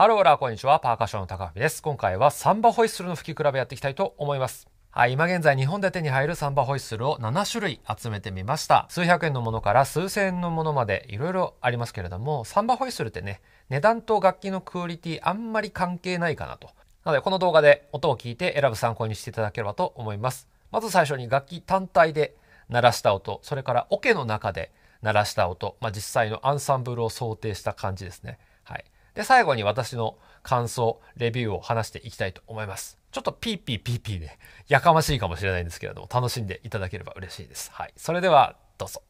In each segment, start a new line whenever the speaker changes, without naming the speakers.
ハローラーこんにちは。パーカッションの高橋です。今回はサンバホイッスルの吹き比べやっていきたいと思います。はい、今現在日本で手に入るサンバホイッスルを7種類集めてみました。数百円のものから数千円のものまでいろいろありますけれども、サンバホイッスルってね、値段と楽器のクオリティあんまり関係ないかなと。なのでこの動画で音を聞いて選ぶ参考にしていただければと思います。まず最初に楽器単体で鳴らした音、それからオケの中で鳴らした音、まあ、実際のアンサンブルを想定した感じですね。はい。で、最後に私の感想、レビューを話していきたいと思います。ちょっとピーピーピーピーで、やかましいかもしれないんですけれども、楽しんでいただければ嬉しいです。はい。それでは、どうぞ。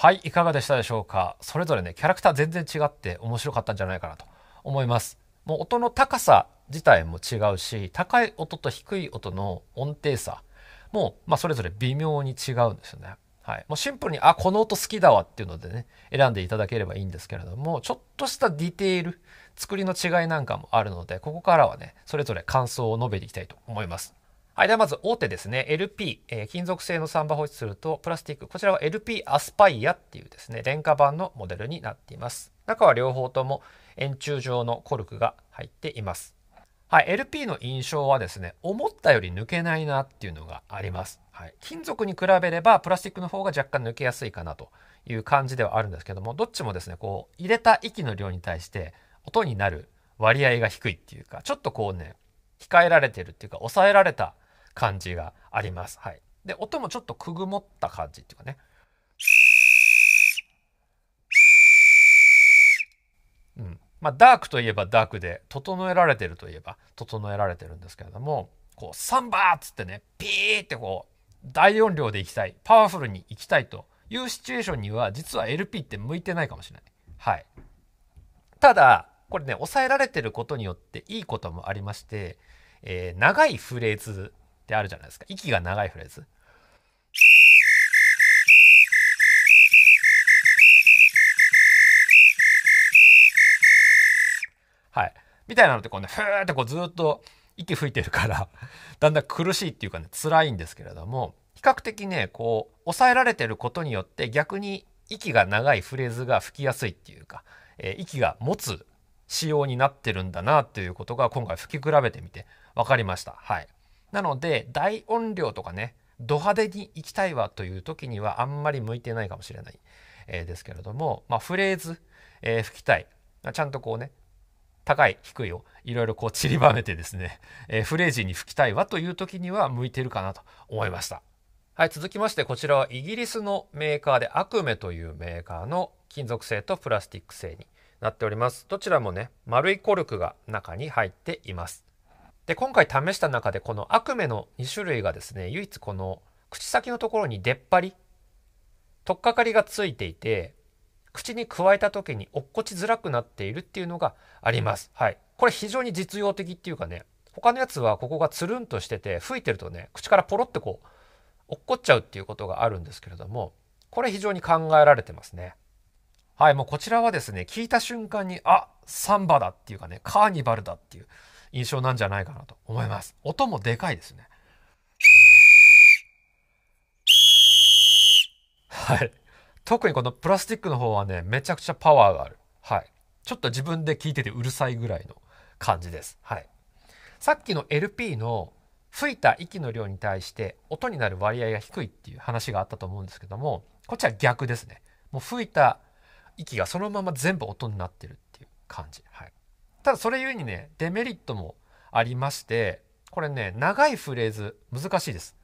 はい、いかがでしたでしょうか？それぞれね、キャラクター全然違って面白かったんじゃないかなと思います。もう音の高さ自体も違うし、高い音と低い音の音程差も、まあ、それぞれ微妙に違うんですよね。はい。もうシンプルに、あ、この音好きだわっていうのでね、選んでいただければいいんですけれども、ちょっとしたディテール、作りの違いなんかもあるので、ここからはね、それぞれ感想を述べていきたいと思います。はい、ではまず大手ですね、LP、えー、金属製のサンバホイッスルとプラスチック、こちらは LP アスパイアっていうですね、廉価版のモデルになっています。中は両方とも円柱状のコルクが入っています。はい、LP の印象はですね、思ったより抜けないなっていうのがあります。はい、金属に比べればプラスチックの方が若干抜けやすいかなという感じではあるんですけども、どっちもですね、こう入れた息の量に対して音になる割合が低いっていうか、ちょっとこうね、控えられてるっていうか、抑えられた感じがあります。はい。で、音もちょっとくぐもった感じっていうかね。うん。まあ、ダークといえばダークで、整えられてるといえば整えられてるんですけれども、こう、サンバーっつってね、ピーってこう、大音量で行きたい、パワフルに行きたいというシチュエーションには、実は LP って向いてないかもしれない。はい。ただ、これね、抑えられてることによっていいこともありまして、えー、長いフレーズってあるじゃないですか息が長いフレーズはいみたいなのってこうねふーってこうずっと息吹いてるからだんだん苦しいっていうかね辛いんですけれども比較的ねこう抑えられてることによって逆に息が長いフレーズが吹きやすいっていうか、えー、息が持つ仕様になってるんだなっていうことが今回吹き比べてみて分かりました。はい。なので大音量とかねド派手に行きたいわという時にはあんまり向いてないかもしれない、えー、ですけれども、まあ、フレーズ、えー、吹きたいちゃんとこうね高い低いをいろいろこう散りばめてですね、えー、フレージに吹きたいわという時には向いてるかなと思いました。はい、続きましてこちらはイギリスのメーカーでアクメというメーカーの金属製とプラスチック製になっております。どちらもね、丸いコルクが中に入っています。で、今回試した中でこのアクメの2種類がですね、唯一この口先のところに出っ張り、取っかかりがついていて、口に加えた時に落っこちづらくなっているっていうのがあります。はい。これ非常に実用的っていうかね、他のやつはここがつるんとしてて、吹いてるとね、口からポロってこう、落っこっちゃうっていうことがあるんですけれども、これ非常に考えられてますね。はい、もうこちらはですね、聞いた瞬間に、あ、サンバだっていうかね、カーニバルだっていう印象なんじゃないかなと思います。音もでかいですね。はい。特にこのプラスチックの方はね、めちゃくちゃパワーがある。はい。ちょっと自分で聞いててうるさいぐらいの感じです。はい。さっきの LP の吹いた息の量に対して音になる割合が低いっていう話があったと思うんですけども、こっちは逆ですね。もう吹いた息がそのまま全部音になってるっていう感じ。はい。ただそれゆえにね、デメリットもありまして、これね、長いフレーズ難しいです。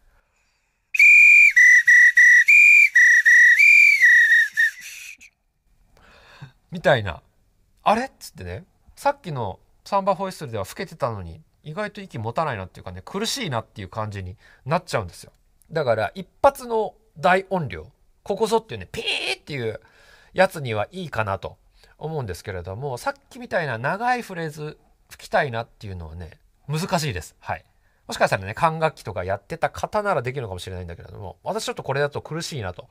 みたいな。あれ？っつってね、さっきのサンバホイッスルでは老けてたのに、意外と息持たないなっていうかね、苦しいなっていう感じになっちゃうんですよ。だから、一発の大音量、ここぞっていうね、ピーっていうやつにはいいかなと思うんですけれども、さっきみたいな長いフレーズ吹きたいなっていうのはね、難しいです。はい。もしかしたらね、管楽器とかやってた方ならできるのかもしれないんだけれども、私ちょっとこれだと苦しいなと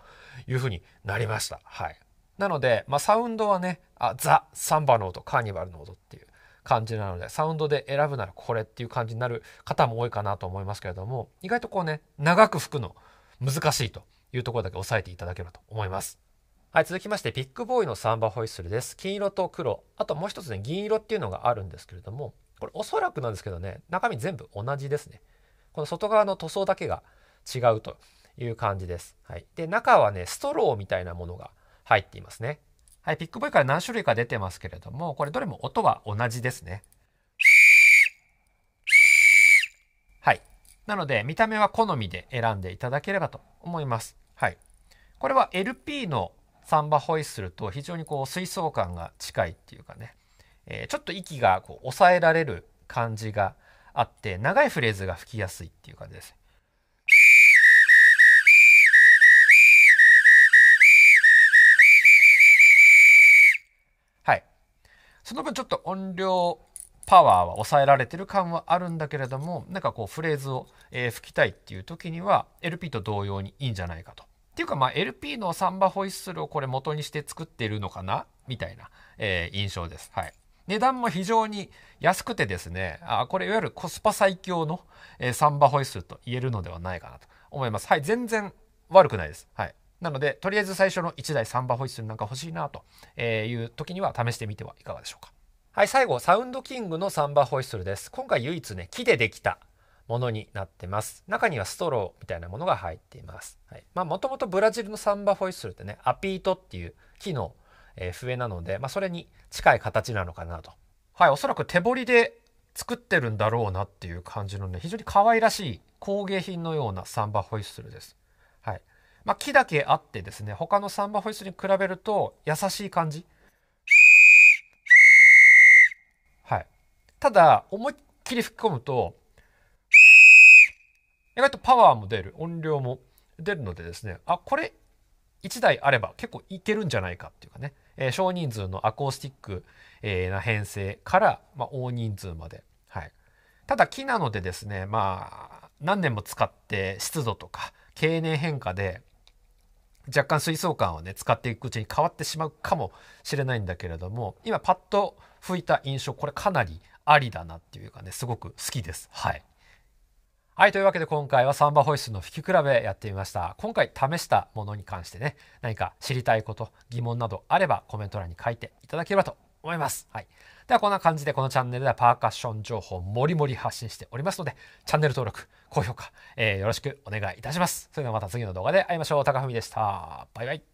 いうふうになりました。はい。なので、まあ、サウンドはね、あ、ザ・サンバの音、カーニバルの音っていう感じなので、サウンドで選ぶならこれっていう感じになる方も多いかなと思いますけれども、意外とこうね、長く吹くの難しいというところだけ押さえていただければと思います。はい、続きまして、ビッグボーイのサンバホイッスルです。金色と黒、あともう一つね、銀色っていうのがあるんですけれども、これおそらくなんですけどね、中身全部同じですね。この外側の塗装だけが違うという感じです。はい。で、中はね、ストローみたいなものが入っていますね。はい、ピックボーイから何種類か出てますけれども、これどれも音は同じですね。はい。なので、見た目は好みで選んでいただければと思います。はい。これは LP のサンバホイッスルと非常にこう水槽感が近いっていうかね、えー、ちょっと息がこう抑えられる感じがあって長いフレーズが吹きやすいっていう感じです。はい。その分ちょっと音量パワーは抑えられてる感はあるんだけれどもなんかこうフレーズを、えー、吹きたいっていう時には LP と同様にいいんじゃないかとっていうかまあ LP のサンバホイッスルをこれ元にして作ってるのかな？みたいな、えー、印象です。はい。値段も非常に安くてですね、あこれいわゆるコスパ最強の、えー、サンバホイッスルと言えるのではないかなと思います。はい、全然悪くないです。はい。なので、とりあえず最初の1台サンバホイッスルなんか欲しいなという時には試してみてはいかがでしょうか。はい、最後、サウンドキングのサンバホイッスルです。今回唯一ね、木でできたものになってます。中にはストローみたいなものが入っています。はい、まあもともとブラジルのサンバホイッスルってね、アピートっていう木の、え笛なので、まあそれに近い形なのかなと。はい、おそらく手彫りで作ってるんだろうなっていう感じのね、非常に可愛らしい工芸品のようなサンバホイッスルです。はい。まあ木だけあってですね、他のサンバホイッスルに比べると優しい感じ。はい。ただ、思いっきり吹き込むと、意外とパワーも出る。音量も出るのでですねあこれ1台あれば結構いけるんじゃないかっていうかね、えー、少人数のアコースティック、えー、な編成から、まあ、大人数まで、はい、ただ木なのでですねまあ何年も使って湿度とか経年変化で若干水槽感をね使っていくうちに変わってしまうかもしれないんだけれども今パッと吹いた印象これかなりありだなっていうかねすごく好きです。はい。はい。というわけで今回はサンバホイッスルの吹き比べやってみました。今回試したものに関してね、何か知りたいこと、疑問などあればコメント欄に書いていただければと思います。はい。ではこんな感じでこのチャンネルではパーカッション情報もりもり発信しておりますので、チャンネル登録、高評価、えー、よろしくお願いいたします。それではまた次の動画で会いましょう。高文でした。バイバイ。